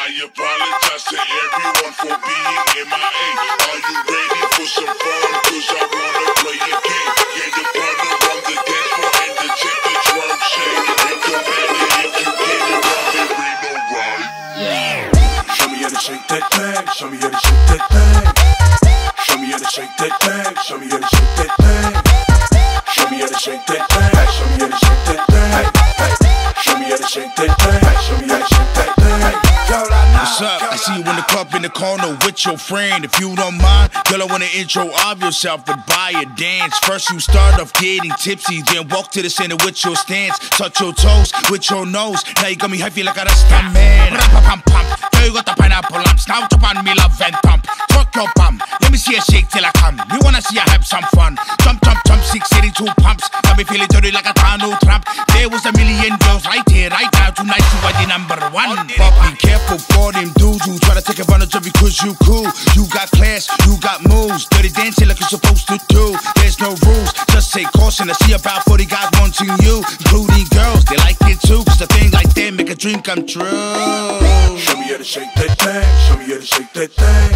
I apologize to everyone for being MIA. Are you ready for some fun? Cause I wanna play a game. Yeah, the partner on the dance floor and the check the drum shake. It don't matter if you get it wrong, there ain't no right. Show me how to shake that thing. Show me how to shake that thing. Show me how to shake that thing. Show me how to shake that thing. Show me how to shake that thing. Show me how to shake that thing. Show me how to shake that thing. Show me see you in the club in the corner with your friend. If you don't mind, girl, I want an intro of yourself, but buy a dance. First, you start off getting tipsy, then walk to the center with your stance. Touch your toes with your nose. Now you got me heavy like I a rasta man. Pam pam. Girl, you got the pineapple lumps. Now jump on me, love and thump. Twerk your bum. Let me see you shake till I come. You wanna see you have some fun? Jump, jump, jump. 682 pumps. Got me feeling dirty like a Tano trap. There was a million girls right here, right now. Number one. But be careful for them dudes who try to take advantage of you cause you cool. You got class, you got moves. Dirty dancing like you're supposed to do. There's no rules, just take caution. I see about 40 guys wanting you, including girls. They like it too, cause the thing like that make a dream come true. Show me how to shake that thing. Show me how to shake that thing.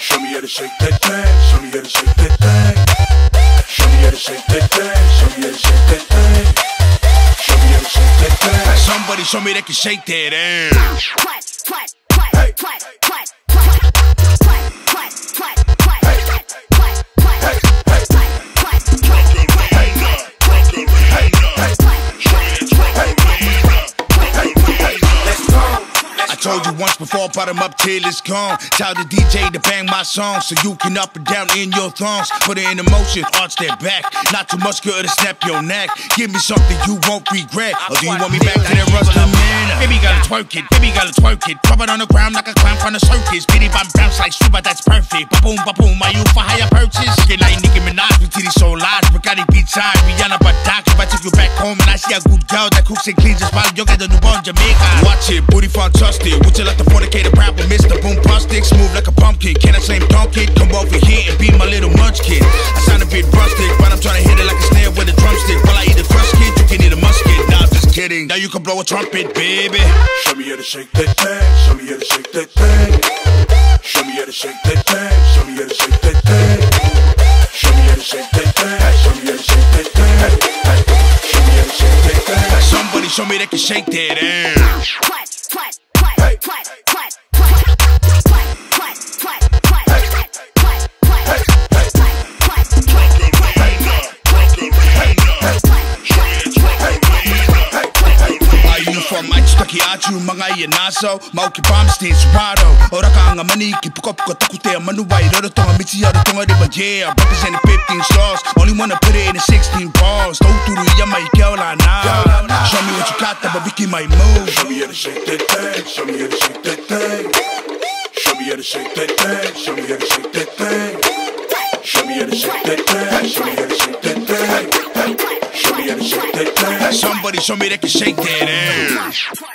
Show me how to shake that thing. Show me how to shake that thing. Show me how to shake that thing. Show me how to shake that thing. Show me they can shake that ass. Told you once before, bottom up till it's gone. Tell the DJ to bang my song so you can up and down in your thongs. Put it in motion, arch that back. Not too much good to snap your neck. Give me something you won't regret. Or do you want me back to that rust man? Baby gotta twerk it, baby gotta twerk it. Drop it on the ground like a clown from the circus. Bitty bum bounce like super, that's perfect. Ba boom, ba boom, are you for higher purchase? Get like see a good girl that cooks and cleans just while you get the newborn Jamaica. Watch it, booty fantastic. Would you like to fornicate a with Mr. Boom Stick? Smooth like a pumpkin. Can I say donkey? Come over here and be my little munchkin. I sound a bit rustic, but I'm trying to hit it like a snare with a drumstick. While I eat a crust kid, you can eat a musket. Nah, just kidding. Now you can blow a trumpet, baby. Show me how to shake that thing. Show me how to shake that thing. Show me how to shake that thing. Show me how to show me they can shake that ass. Hey. aju manga ye mauki pam stage rado ora kanga mani ki puko puko taku te manu wai roro tonga michi yaro tonga de baje representing 15 stars only wanna put it in 16 bars don't do ya my girl show me what you got, but Vicky might move. Show me how to shake that thing, show me how to shake that thing. Show me how to shake that thing, show me how to shake that thing. Show me how to shake that thing, show me how to shake that thing. Show me how to shake that thing. Somebody show me they can shake that ass.